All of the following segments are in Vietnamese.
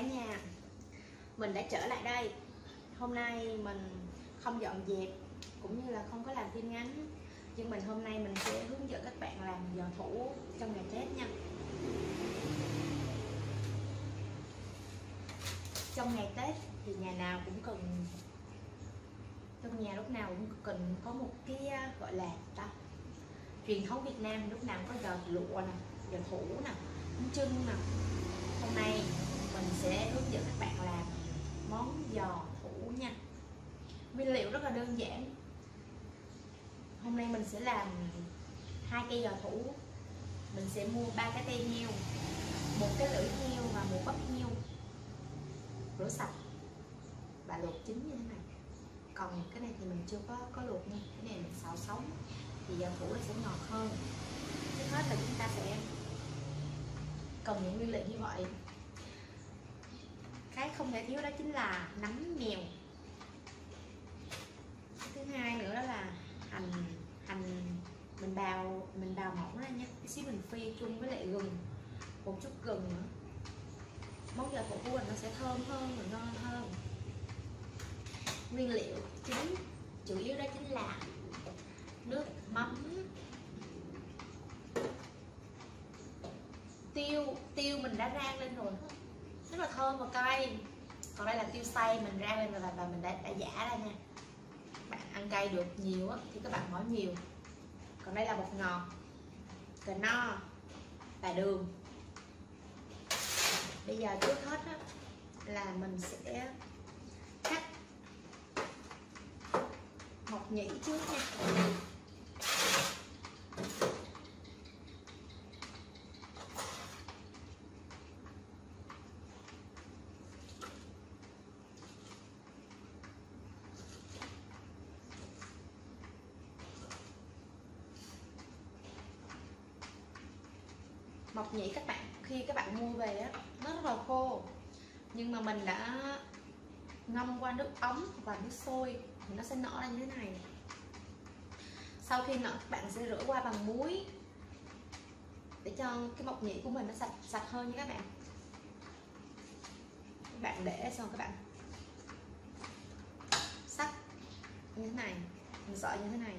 cả nhà. Mình đã trở lại đây. Hôm nay mình không dọn dẹp Cũng như là không có làm phim ngắn. Nhưng mình hôm nay mình sẽ hướng dẫn các bạn làm giò thủ trong ngày Tết nha. Trong ngày Tết thì nhà nào cũng cần Trong nhà lúc nào cũng cần có một cái gọi là ta truyền thống Việt Nam lúc nào cũng có giò lụa nè, giò thủ nè, bánh trưng nè. Hôm nay mình sẽ hướng dẫn các bạn làm món giò thủ nha. Nguyên liệu rất là đơn giản. Hôm nay mình sẽ làm hai cây giò thủ mình sẽ mua ba cái tay heo, một cái lưỡi heo và một bắp heo. Rửa sạch. Và luộc chín như thế này. Còn cái này thì mình chưa có có luộc nha. Cái này mình xào sống. Thì giò thủ nó sẽ ngọt hơn. Trước hết là chúng ta sẽ cần những nguyên liệu như vậy cái không thể thiếu đó chính là nấm mèo. Thứ hai nữa đó là hành hành mình bào mình bào mỏng ra nhé tí xíu mình phi chung với lại gừng, một chút gừng nữa. Món giò cổ của mình nó sẽ thơm hơn và ngon hơn. Nguyên liệu chính, chủ yếu đó chính là nước mắm, tiêu tiêu mình đã rang lên rồi thơm và cay còn đây là tiêu xay mình rang lên rồi và mình đã, đã giả ra nha. Bạn ăn cay được nhiều á, thì các bạn bỏ nhiều. Còn đây là bột ngọt cà no và đường. Bây giờ trước hết á, là mình sẽ cắt mọc nhĩ trước nha. Mộc nhĩ các bạn, khi các bạn mua về á, nó rất là khô. Nhưng mà mình đã ngâm qua nước ấm và nước sôi, thì nó sẽ nở ra như thế này. Sau khi nở, các bạn sẽ rửa qua bằng muối, để cho cái mộc nhĩ của mình nó sạch sạch hơn nha các bạn. Các bạn để xong các bạn sắc như thế này, mình sợi như thế này.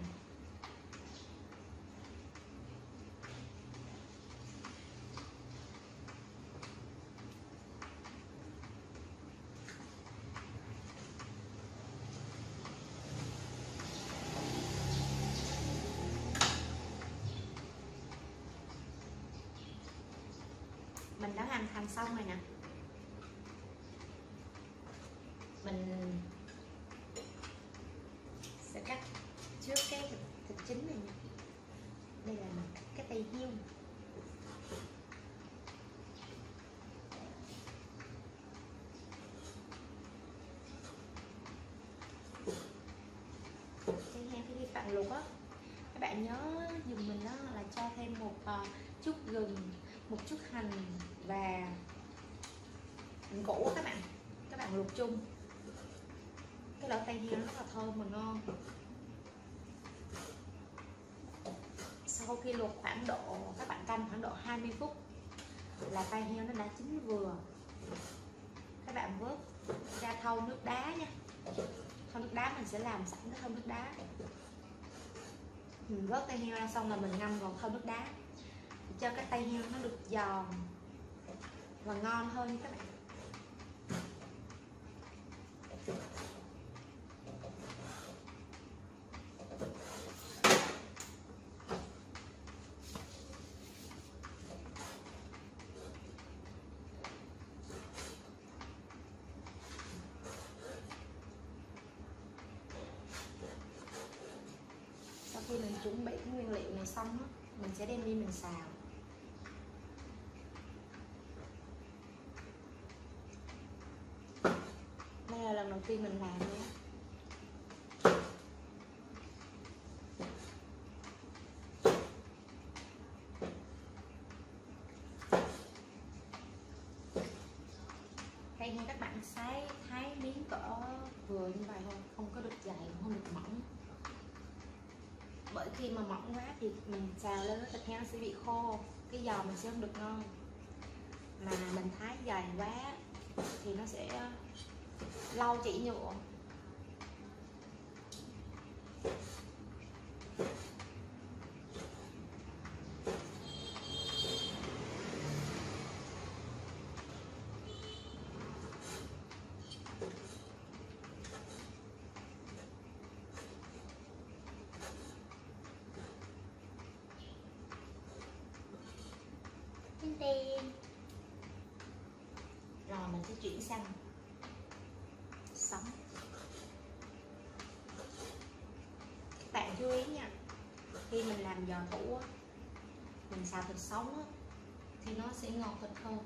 Mình đã hoàn thành xong rồi nè. Mình sẽ cắt trước cái thịt, thịt chính này nha. Đây là cái tay heo. Cái heo khi bạn luộc á. Các bạn nhớ dùng mình đó là cho thêm một uh, chút gừng một chút hành và hành củ các bạn. Các bạn luộc chung. Cái lẩu tay heo rất là thơm và ngon. Sau khi luộc khoảng độ, các bạn canh khoảng độ 20 phút là tay heo nó đã chín vừa. Các bạn vớt ra thau nước đá nha. Thau nước đá mình sẽ làm sẵn cái thau nước đá. Mình vớt tay heo ra xong là mình ngâm vào thau nước đá cho cái tay heo nó được giòn và ngon hơn các bạn. Sau khi mình chuẩn bị cái nguyên liệu này xong mình sẽ đem đi mình xào đây là lần đầu tiên mình làm luôn đây các bạn thấy thái miếng cỡ vừa như vậy thôi, không có được dày, không được mỏng. Bởi khi mà mỏng quá thì mình xào lên thịt heo sẽ bị khô, cái giò mình sẽ không được ngon. Mà mình thái dày quá thì nó sẽ lau chỉ nhựa. Tin Rồi mình sẽ chuyển sang sống Các bạn chú ý nha Khi mình làm giò thủ á Mình xào thịt sống á Thì nó sẽ ngon thịt hơn.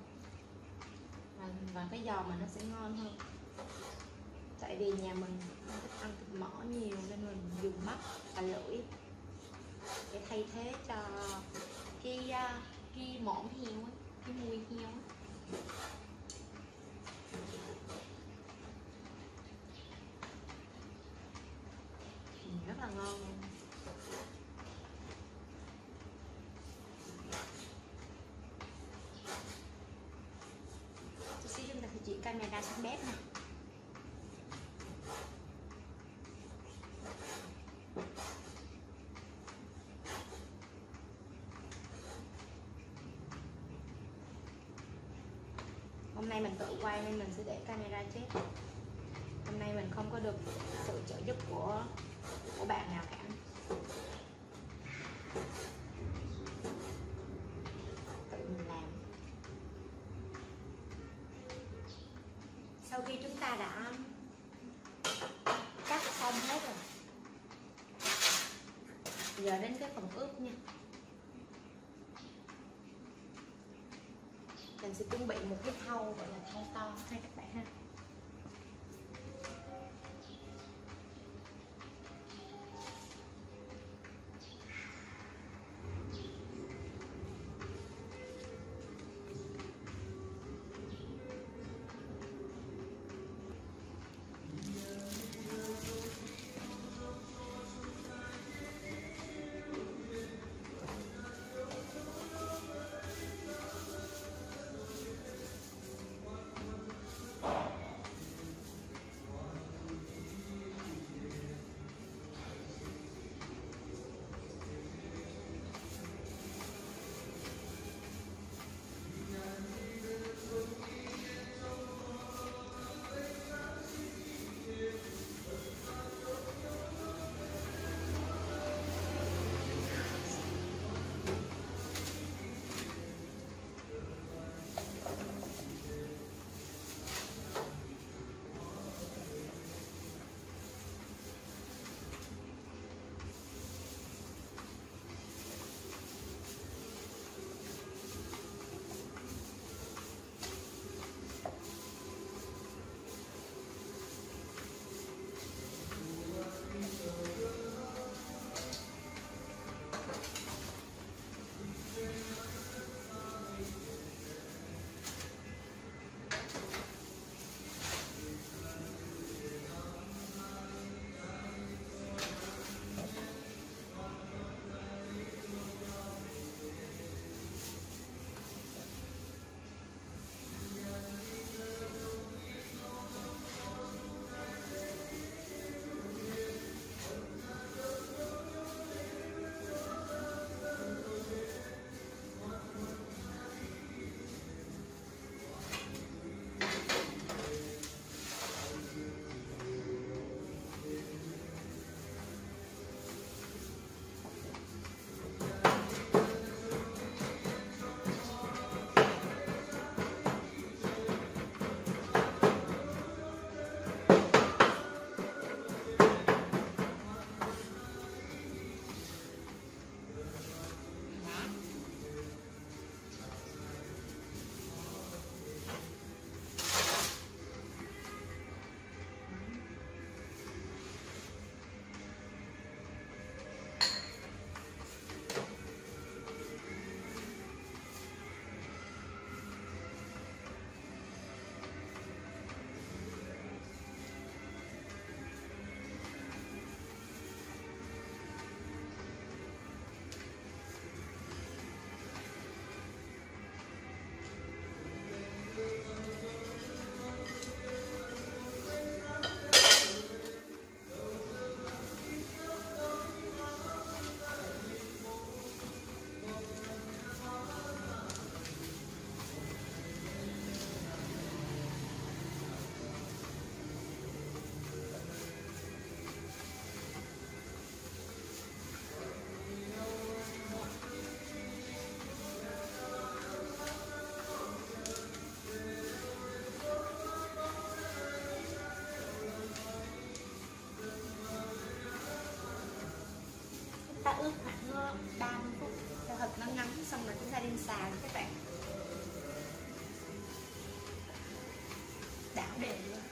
Và, và cái giò mà nó sẽ ngon hơn. Tại vì nhà mình thích ăn thịt mỡ nhiều Nên mình dùng mắt và lưỡi Để thay thế cho cái uh, cái mõm heo ấy, cái mùi heo ấy. Rất là ngon luôn. Chút xíu chúng ta sẽ chuyển camera xuống bếp nè hôm nay mình tự quay nên mình sẽ để camera chết hôm nay mình không có được sự trợ giúp của của bạn nào cả. Tự mình làm. Sau khi chúng ta đã cắt xong hết rồi. Giờ đến cái phần ướp nha. Mình sẽ chuẩn bị một cái thau gọi là thau to. Cho các bạn ha. bello.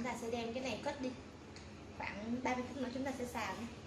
Chúng ta sẽ đem cái này cất đi. Khoảng 30 phút nữa chúng ta sẽ xào nhé.